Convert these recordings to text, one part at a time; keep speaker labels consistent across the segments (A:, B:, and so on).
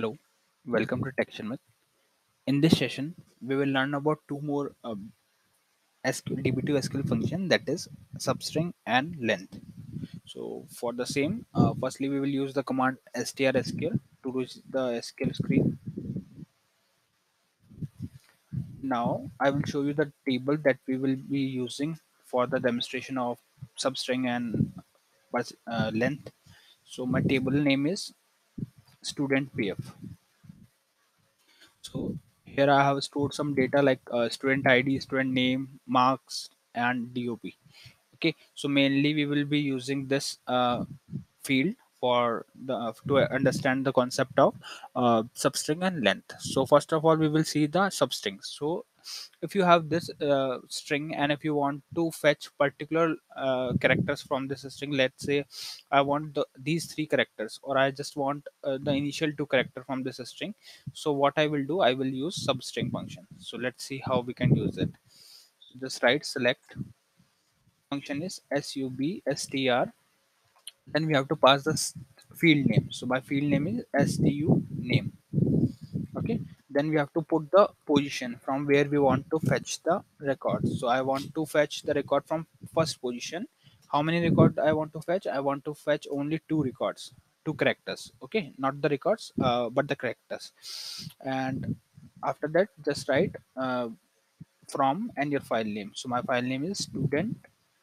A: Hello, welcome to Tech Sharmit. In this session, we will learn about two more um, SQL, DB2 SQL function that is substring and length. So for the same, uh, firstly we will use the command str SQL to reach the SQL screen. Now I will show you the table that we will be using for the demonstration of substring and uh, length. So my table name is student pf so here I have stored some data like uh, student ID, student name, marks, and DOP. Okay, so mainly we will be using this uh, field for the to understand the concept of uh, substring and length. So first of all, we will see the substring. So if you have this uh, string and if you want to fetch particular uh, characters from this string let's say i want the, these three characters or i just want uh, the initial two character from this string. So what i will do i will use substring function. So let's see how we can use it. So just write select. Function is substr then we have to pass this field name. So my field name is stu name. Okay? Then we have to put the position from where we want to fetch the record. So i want to fetch the record from first position. How many record i want to fetch? I want to fetch only two records two characters okay? Not the records uh, but the characters and after that just write uh, from and your file name. So my file name is student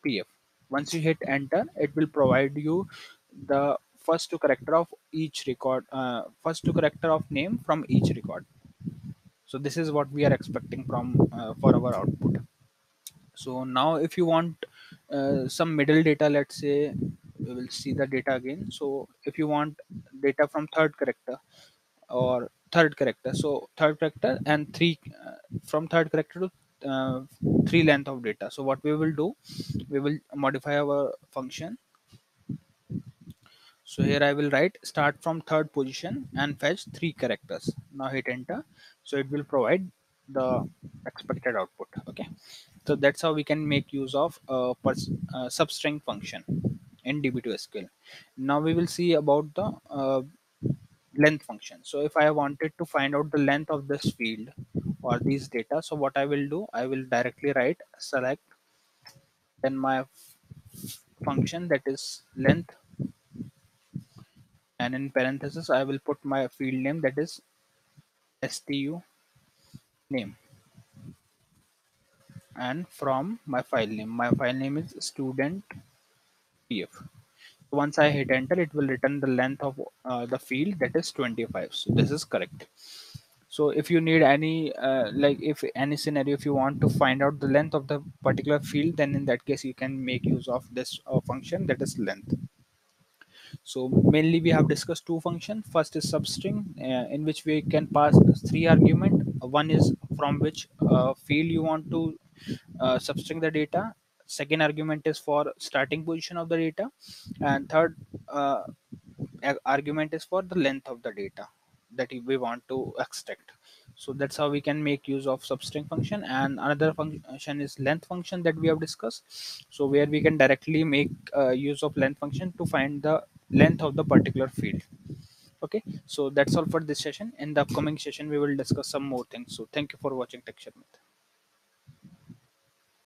A: pf once you hit enter it will provide you the first two character of each record uh, first two character of name from each record. So this is what we are expecting from uh, for our output. So now if you want uh, some middle data let's say we will see the data again. So if you want data from third character or third character so third character and three uh, from third character to uh, three length of data so what we will do we will modify our function so here I will write start from third position and fetch three characters. Now hit enter. So it will provide the expected output. Okay. So that's how we can make use of a substring function in DB2SQL. Now we will see about the uh, length function. So if I wanted to find out the length of this field or these data, so what I will do, I will directly write select then my function that is length and in parenthesis I will put my field name that is stu name and from my file name my file name is student pf once I hit enter it will return the length of uh, the field that is 25 so this is correct so if you need any uh, like if any scenario if you want to find out the length of the particular field then in that case you can make use of this uh, function that is length so mainly we have discussed two functions. First is substring uh, in which we can pass three argument. One is from which uh, field you want to uh, substring the data. Second argument is for starting position of the data. And third uh, argument is for the length of the data that we want to extract. So that's how we can make use of substring function. And another function is length function that we have discussed. So where we can directly make uh, use of length function to find the length of the particular field. Okay? So that's all for this session. In the upcoming session we will discuss some more things. So thank you for watching Tech Sharmit